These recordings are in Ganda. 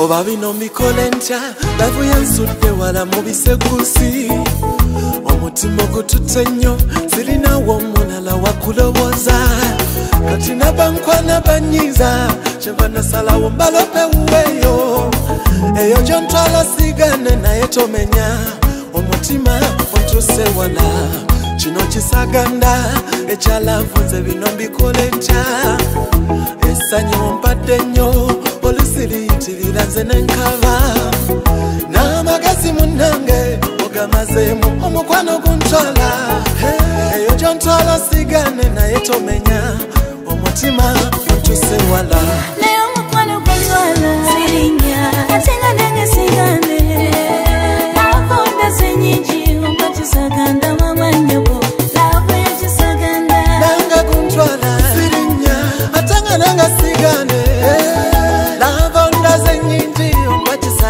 oba bino mbikole ntya navuya nsudde wala mu bisegusi omutima ogututte nnyo sirinawo omulala wakulowooza kati nabankwana banyiza kyebanasalawo mbalopewweyo eyo gyontwala sigane naye tomenya omutima otuse wala kino kisaganda ekyalanfunze bino mbikole ntya esanyu ompadde nnyo olisiritiliranze nenkava namagezi munange ogamazemu omukwano kuntola eyo gyontola sigane naye tomenya omutima ucuse wala naye omukwano kuntola sirinya atengane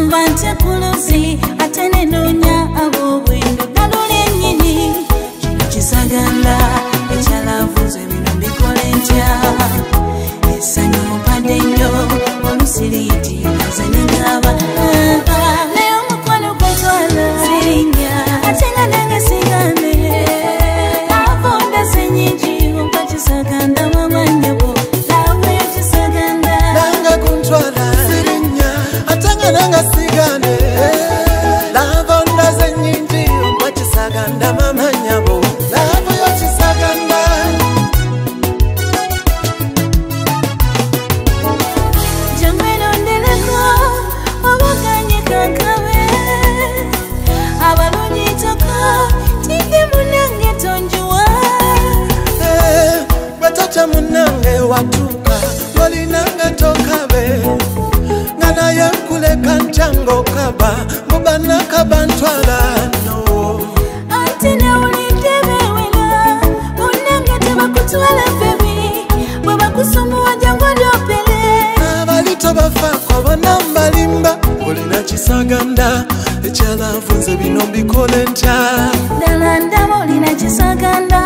mba nti kuluzi ate nenonya ab'obwendo nalola ennyini kino kisaganda ekyalavuze bino mbikole ntya essanyu mpadde nnyo olusiriitiro watuka ngolinanga tokabe ngana yankuleka ntango kaba mubanaka bantwala no ate newulitebewela munanga tebakutwala febi bwe bakusumuwa jangodopele abalito bona mbalimba olina kisaganda ekyalavu bino mbikole nta ddala ndaba olina kisaganda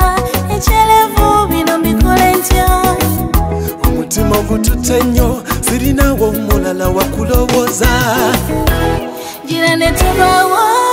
ekyelevu bino mbikole ntya mutima ogututa ennyo zirinawo omulala wakulowooza jiranetebawo